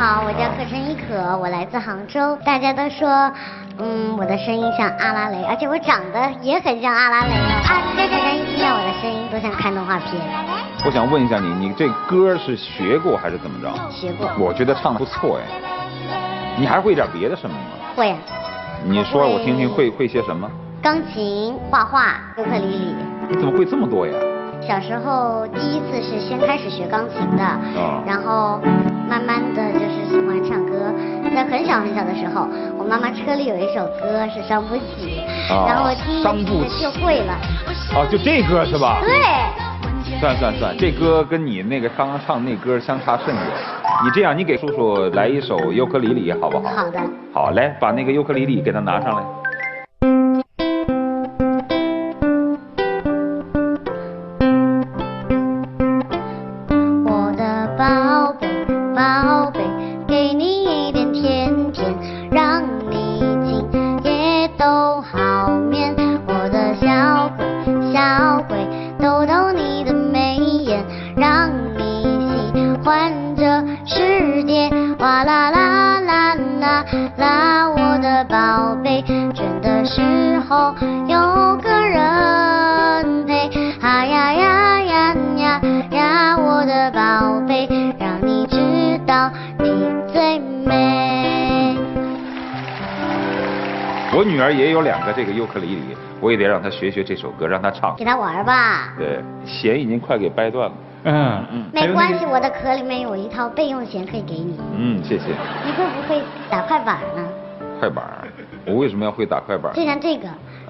好，我叫柯晨一可，我来自杭州。大家都说，嗯，我的声音像阿拉蕾，而且我长得也很像阿拉蕾哦。啊，大家一听到我的声音都像看动画片。我想问一下你，你这歌是学过还是怎么着？学过。我觉得唱的不错哎。你还会点别的什么吗？会。你说我听听，会会些什么？钢琴、画画、尤克里里。你怎么会这么多呀？小时候第一次是先开始学钢琴的，然后慢慢的就是喜欢唱歌。在很小很小的时候，我妈妈车里有一首歌是伤不起，然后我听一听就会了。哦，就这歌是吧？对。算算算，这歌跟你那个刚刚唱那歌相差甚远。你这样，你给叔叔来一首尤克里里好不好？好的。好来，把那个尤克里里给他拿上来。我女儿也有两个这个尤克里里，我也得让她学学这首歌，让她唱。给她玩吧。对，弦已经快给掰断了。嗯嗯。没关系，我的壳里面有一套备用钱可以给你。嗯，谢谢。你会不会打快板呢？快板？我为什么要会打快板？就像这个。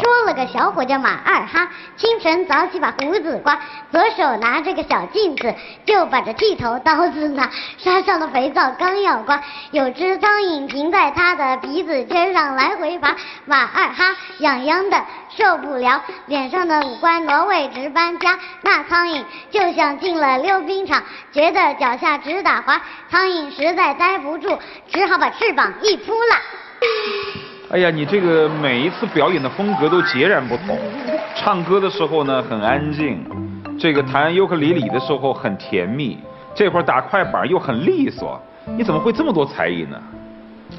说了个小伙叫马二哈，清晨早起把胡子刮，左手拿着个小镜子，就把这剃头刀子拿，刷上了肥皂刚要刮，有只苍蝇停在他的鼻子尖上来回爬，马二哈痒痒的受不了，脸上的五官挪位置搬家，那苍蝇就像进了溜冰场，觉得脚下直打滑，苍蝇实在待不住，只好把翅膀一扑了。哎呀，你这个每一次表演的风格都截然不同。唱歌的时候呢很安静，这个弹尤克里里的时候很甜蜜，这会儿打快板又很利索。你怎么会这么多才艺呢？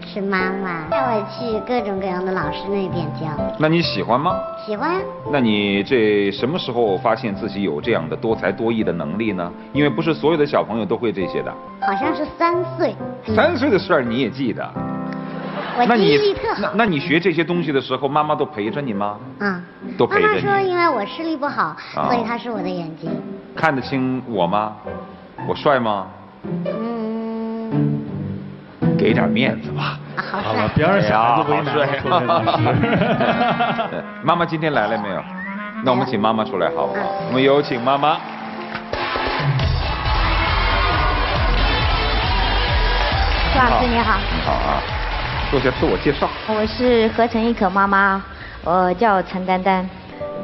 是妈妈带我去各种各样的老师那边教。那你喜欢吗？喜欢。那你这什么时候发现自己有这样的多才多艺的能力呢？因为不是所有的小朋友都会这些的。好像是三岁。三岁的事儿你也记得？那你那那你学这些东西的时候，妈妈都陪着你吗？嗯，都陪着你。妈妈说，因为我视力不好，所以她是我的眼睛。看得清我吗？我帅吗？嗯。给点面子吧。好帅。别让小孩子为难。妈妈今天来了没有？那我们请妈妈出来好不好？我们有请妈妈。朱老师你好。你好啊。做下自我介绍。我是合成一可妈妈，我叫陈丹丹。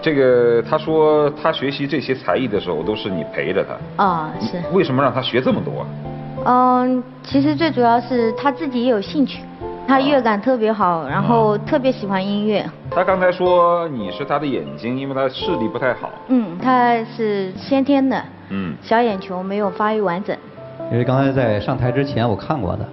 这个他说他学习这些才艺的时候都是你陪着他。哦，是。为什么让他学这么多？嗯，其实最主要是他自己也有兴趣，他乐感特别好，然后特别喜欢音乐。他刚才说你是他的眼睛，因为他视力不太好。嗯，他是先天的。嗯。小眼球没有发育完整。因为刚才在上台之前我看过的。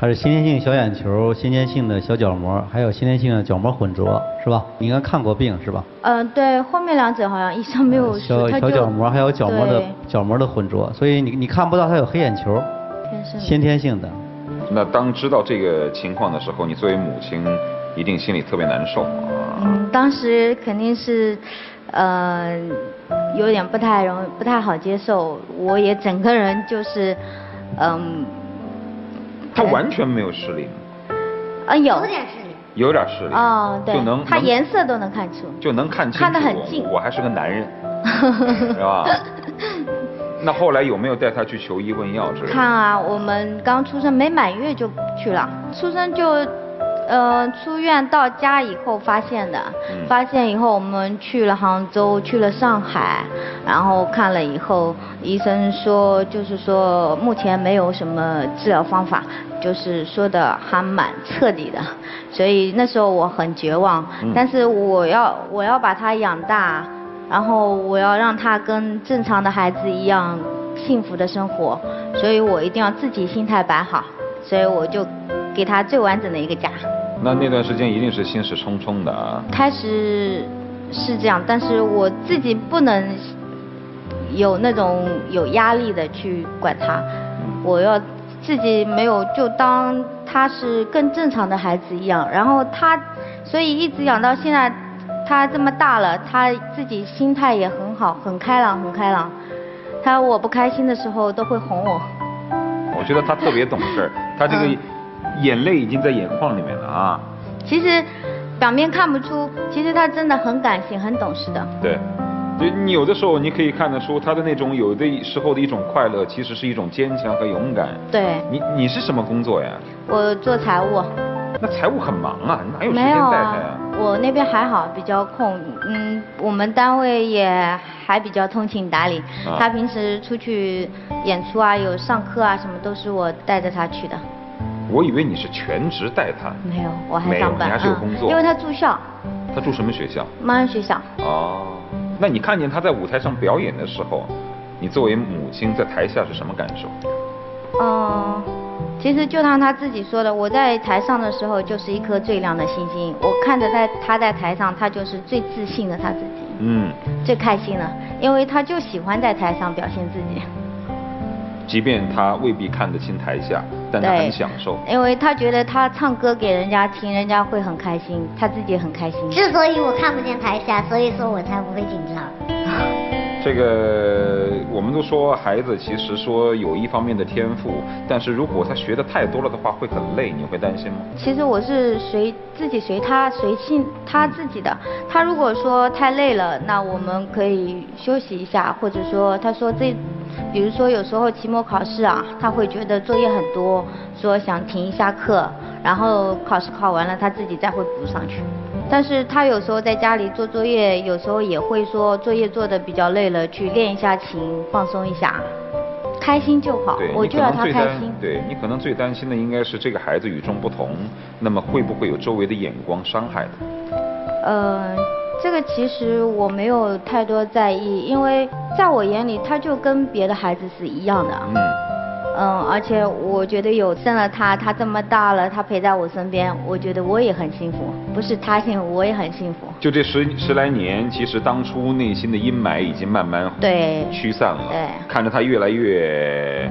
它是先天性小眼球、先天性的小角膜，还有先天性的角膜混浊，是吧？你应该看过病是吧？嗯，对，后面两者好像医生没有说。小小角膜还有角膜的角膜的混浊，所以你你看不到它有黑眼球。天生。先天性的。那当知道这个情况的时候，你作为母亲一定心里特别难受。嗯，当时肯定是，呃，有点不太容不太好接受，我也整个人就是，嗯。他完全没有视力啊，有。点视力，有点视力。哦，对，就能，他颜色都能看出，就能看清，看得很近，我还是个男人，是吧？那后来有没有带他去求医问药之类的？看啊，我们刚出生没满月就去了，出生就。呃，出院到家以后发现的，发现以后我们去了杭州，去了上海，然后看了以后，医生说就是说目前没有什么治疗方法，就是说的还蛮彻底的，所以那时候我很绝望，但是我要我要把他养大，然后我要让他跟正常的孩子一样幸福的生活，所以我一定要自己心态摆好。所以我就给他最完整的一个家。那那段时间一定是心事重重的啊。开始是这样，但是我自己不能有那种有压力的去管他，我要自己没有就当他是更正常的孩子一样，然后他所以一直养到现在，他这么大了，他自己心态也很好，很开朗，很开朗。他我不开心的时候都会哄我。我觉得他特别懂事儿，他这个眼泪已经在眼眶里面了啊。其实表面看不出，其实他真的很感性、很懂事的。对，就你有的时候你可以看得出他的那种有的时候的一种快乐，其实是一种坚强和勇敢。对。你你是什么工作呀？我做财务。那财务很忙啊，哪有时间带他呀？我那边还好，比较空。嗯，我们单位也还比较通情达理。他平时出去演出啊，有上课啊，什么都是我带着他去的。我以为你是全职带他。没有，我还上班。你还是有工作。因为他住校。他住什么学校？盲人学校。哦，那你看见他在舞台上表演的时候，你作为母亲在台下是什么感受？哦。其实就像他自己说的，我在台上的时候就是一颗最亮的星星。我看着在他在台上，他就是最自信的他自己，嗯，最开心了，因为他就喜欢在台上表现自己。即便他未必看得清台下，但他很享受。因为他觉得他唱歌给人家听，人家会很开心，他自己也很开心。之所以我看不见台下，所以说我才不会紧张。这个我们都说孩子其实说有一方面的天赋，但是如果他学的太多了的话会很累，你会担心吗？其实我是随自己随他随性他自己的，他如果说太累了，那我们可以休息一下，或者说他说这，比如说有时候期末考试啊，他会觉得作业很多，说想停一下课，然后考试考完了他自己再会补上去。但是他有时候在家里做作业，有时候也会说作业做的比较累了，去练一下琴，放松一下，开心就好。我就要他开心。对你可能最担心的应该是这个孩子与众不同，那么会不会有周围的眼光伤害他？呃，这个其实我没有太多在意，因为在我眼里他就跟别的孩子是一样的。嗯。嗯，而且我觉得有生了他，他这么大了，他陪在我身边，我觉得我也很幸福。不是他幸福，我也很幸福。就这十十来年，其实当初内心的阴霾已经慢慢对驱散了。对，看着他越来越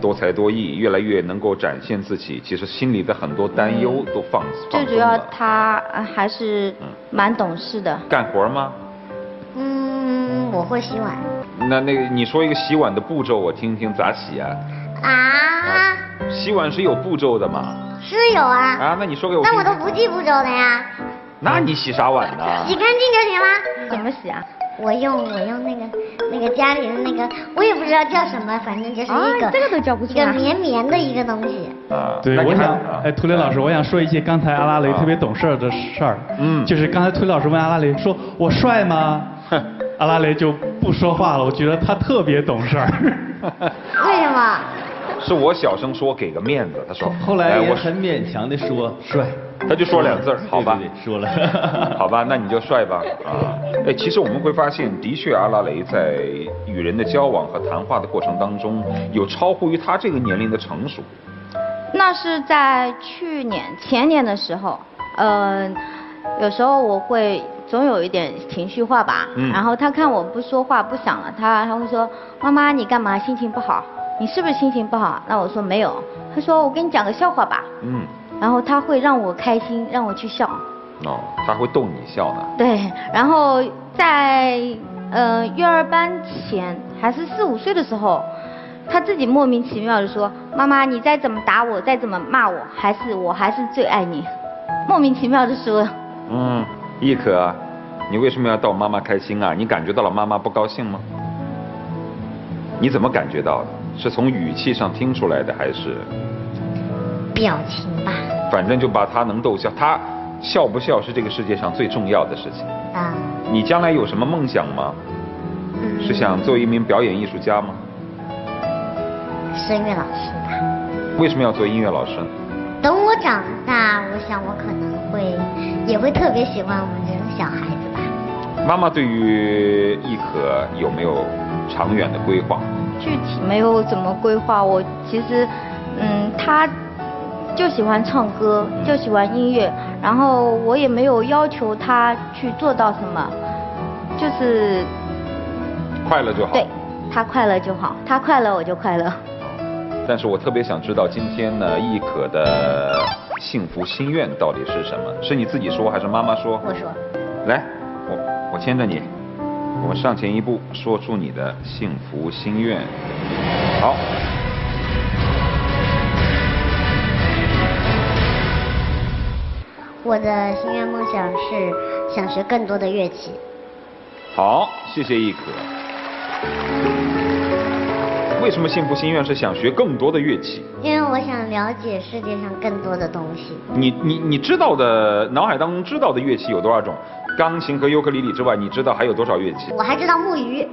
多才多艺，越来越能够展现自己，其实心里的很多担忧都放最主要他还是蛮懂事的。干活吗？嗯，我会洗碗。那那个你说一个洗碗的步骤，我听听咋洗啊？啊，洗碗是有步骤的嘛？是有啊。啊，那你说给我。那我都不记步骤的呀。那你洗啥碗呢？洗干净就行了。怎么洗啊？我用我用那个那个家里的那个，我也不知道叫什么，反正就是一个这个都叫不出来。一个绵绵的一个东西。啊，对，我想，哎，涂磊老师，我想说一些刚才阿拉蕾特别懂事的事儿。嗯。就是刚才涂磊老师问阿拉蕾说：“我帅吗？”阿拉蕾就不说话了。我觉得他特别懂事儿。为什么？是我小声说给个面子，他说。后来我很勉强的说帅，他就说两字 好吧？说了。好吧，那你就帅吧。啊，哎，其实我们会发现，的确阿拉蕾在与人的交往和谈话的过程当中，有超乎于他这个年龄的成熟。那是在去年前年的时候，嗯，有时候我会总有一点情绪化吧，然后他看我不说话不想了，他他会说妈妈你干嘛心情不好？你是不是心情不好？那我说没有。他说我跟你讲个笑话吧。嗯。然后他会让我开心，让我去笑。哦，他会逗你笑呢。对，然后在呃幼儿班前还是四五岁的时候，他自己莫名其妙的说：“妈妈，你再怎么打我，再怎么骂我，还是我还是最爱你。”莫名其妙的说。嗯，亦可，你为什么要逗妈妈开心啊？你感觉到了妈妈不高兴吗？你怎么感觉到的？是从语气上听出来的，还是表情吧？反正就把他能逗笑，他笑不笑是这个世界上最重要的事情。啊。你将来有什么梦想吗？嗯。是想做一名表演艺术家吗？声乐老师吧。为什么要做音乐老师？等我长大，我想我可能会也会特别喜欢我们这种小孩子吧。妈妈对于亦可有没有长远的规划？具体没有怎么规划，我其实，嗯，他就喜欢唱歌，就喜欢音乐，然后我也没有要求他去做到什么，就是快乐就好。对，他快乐就好，他快乐我就快乐。但是我特别想知道今天呢，亦可的幸福心愿到底是什么？是你自己说还是妈妈说？我说。来，我我牵着你，我们上前一步，说出你的幸福心愿。好。我的心愿梦想是想学更多的乐器。好，谢谢易可。为什么幸福心愿是想学更多的乐器？因为我想了解世界上更多的东西。你你你知道的，脑海当中知道的乐器有多少种？钢琴和尤克里里之外，你知道还有多少乐器？我还知道木鱼。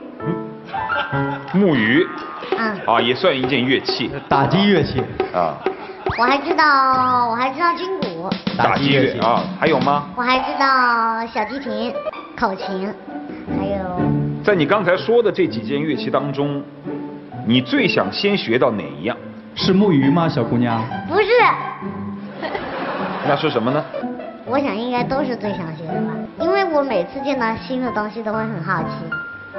木鱼。嗯。啊，也算一件乐器。打击乐器。啊。我还知道，我还知道军鼓。打击乐啊，还有吗？我还知道小提琴、口琴，还有。在你刚才说的这几件乐器当中，你最想先学到哪一样？是木鱼吗，小姑娘？不是。那是什么呢？我想应该都是最想学的吧，因为我每次见到新的东西都会很好奇。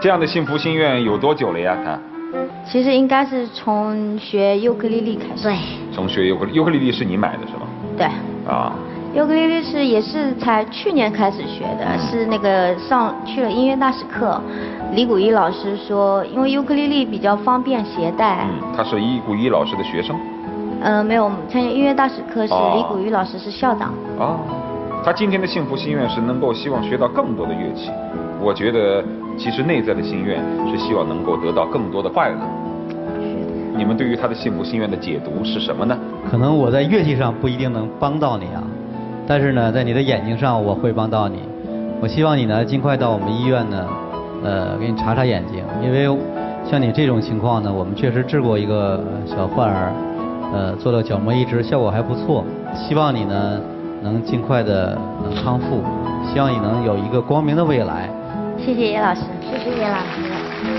这样的幸福心愿有多久了呀？他？其实应该是从学尤克里里开始。对。从学尤克尤克里里是你买的是吗？对。啊。尤克里里是也是才去年开始学的，是那个上去了音乐大使课，李谷一老师说，因为尤克里里比较方便携带。嗯，他是李谷一老师的学生。呃，没有，参加音乐大使课是李谷一老师是校长。啊，他今天的幸福心愿是能够希望学到更多的乐器。我觉得其实内在的心愿是希望能够得到更多的快乐。你们对于他的幸福心愿的解读是什么呢？可能我在乐器上不一定能帮到你啊。但是呢，在你的眼睛上我会帮到你。我希望你呢尽快到我们医院呢，呃，给你查查眼睛，因为像你这种情况呢，我们确实治过一个小患儿，呃，做了角膜移植，效果还不错。希望你呢能尽快的能康复，希望你能有一个光明的未来。谢谢叶老师，谢谢叶老师。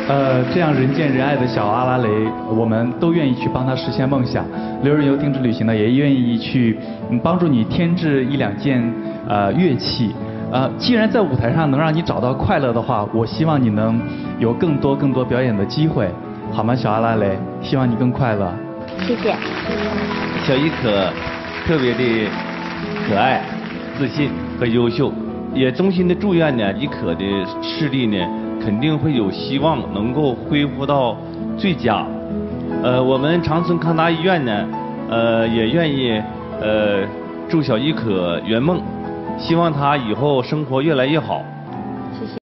呃，这样人见人爱的小阿拉蕾，我们都愿意去帮他实现梦想。刘润游定制旅行呢，也愿意去帮助你添置一两件呃乐器。呃，既然在舞台上能让你找到快乐的话，我希望你能有更多更多表演的机会，好吗，小阿拉蕾？希望你更快乐。谢谢。小伊可特别的可爱、自信和优秀，也衷心的祝愿呢，伊可的视力呢。肯定会有希望能够恢复到最佳。呃，我们长春康达医院呢，呃，也愿意呃祝小伊可圆梦，希望他以后生活越来越好。谢谢